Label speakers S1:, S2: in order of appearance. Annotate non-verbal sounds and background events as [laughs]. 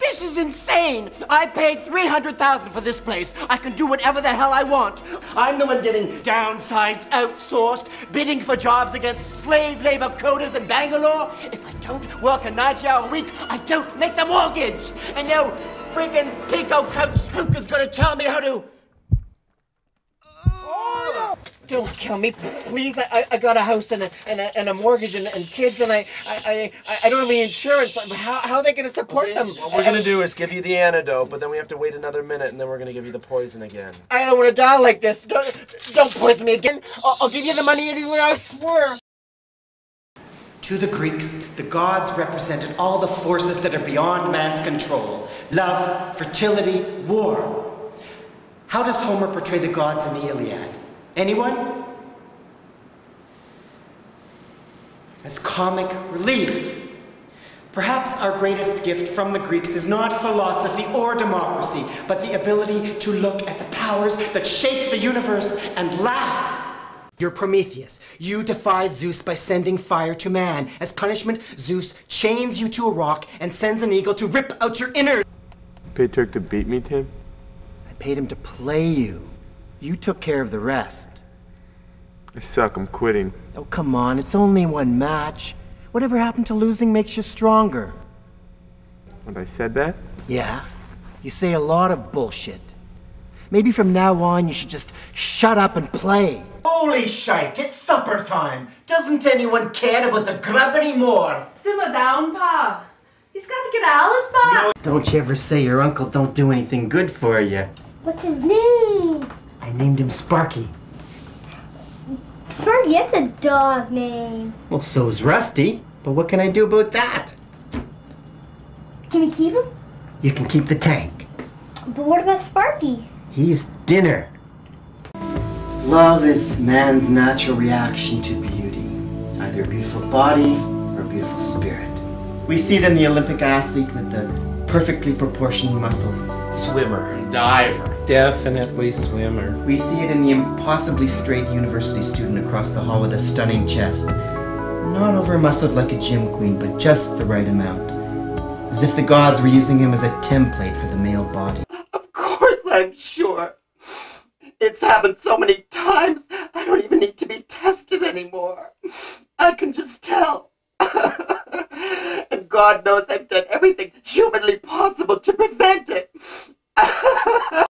S1: This is insane! I paid 300000 for this place. I can do whatever the hell I want. I'm the one getting downsized, outsourced, bidding for jobs against slave labor coders in Bangalore. If I don't work a 90 hour week, I don't make the mortgage. And no friggin' coat spook is gonna tell me how to. Oh, Don't kill me, please. I, I, I got a house and a, and a, and a mortgage and, and kids, and I, I, I, I don't have any insurance. How, how are they going to support them?
S2: What we're gonna do is give you the antidote, but then we have to wait another minute, and then we're gonna give you the poison again.
S1: I don't want to die like this. Don't, don't poison me again. I'll, I'll give you the money anyway, I swear.
S3: To the Greeks, the gods represented all the forces that are beyond man's control love, fertility, war. How does Homer portray the gods in the Iliad? Anyone? As comic relief. Perhaps our greatest gift from the Greeks is not philosophy or democracy, but the ability to look at the powers that shape the universe and laugh. You're Prometheus. You defy Zeus by sending fire to man. As punishment, Zeus chains you to a rock and sends an eagle to rip out your innards.
S4: Paid Turk to beat me, Tim?
S3: I paid him to play you. You took care of the rest.
S4: I suck, I'm quitting.
S3: Oh, come on, it's only one match. Whatever happened to losing makes you stronger.
S4: When I said that?
S3: Yeah, you say a lot of bullshit. Maybe from now on you should just shut up and play. Holy shite, it's supper time. Doesn't anyone care about the grub anymore?
S5: Simmer down, Pa. He's got to get Alice back.
S3: Don't you ever say your uncle don't do anything good for you.
S6: What's his name?
S3: I named him Sparky.
S6: Sparky, that's a dog name.
S3: Well, so's Rusty. But what can I do about that?
S6: Can we keep him?
S3: You can keep the tank.
S6: But what about Sparky?
S3: He's dinner. Love is man's natural reaction to beauty, either a beautiful body or a beautiful spirit. We see it in the Olympic athlete with the perfectly proportioned muscles.
S2: Swimmer.
S7: Diver. Definitely swimmer.
S3: We see it in the impossibly straight university student across the hall with a stunning chest. Not over muscled like a gym queen, but just the right amount. As if the gods were using him as a template for the male body.
S1: Of course, I'm sure. It's happened so many times, I don't even need to be tested anymore. I can just tell. [laughs] and God knows I've done everything humanly possible to prevent it. [laughs]